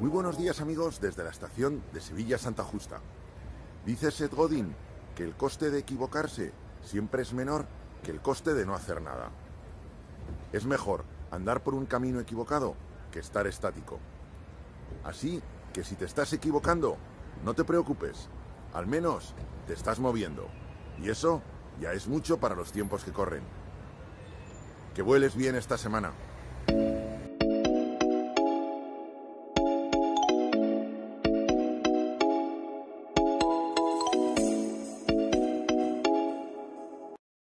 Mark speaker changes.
Speaker 1: Muy buenos días amigos desde la estación de Sevilla Santa Justa. Dice Seth Godin que el coste de equivocarse siempre es menor que el coste de no hacer nada. Es mejor andar por un camino equivocado que estar estático. Así que si te estás equivocando, no te preocupes, al menos te estás moviendo. Y eso ya es mucho para los tiempos que corren. Que vueles bien esta semana.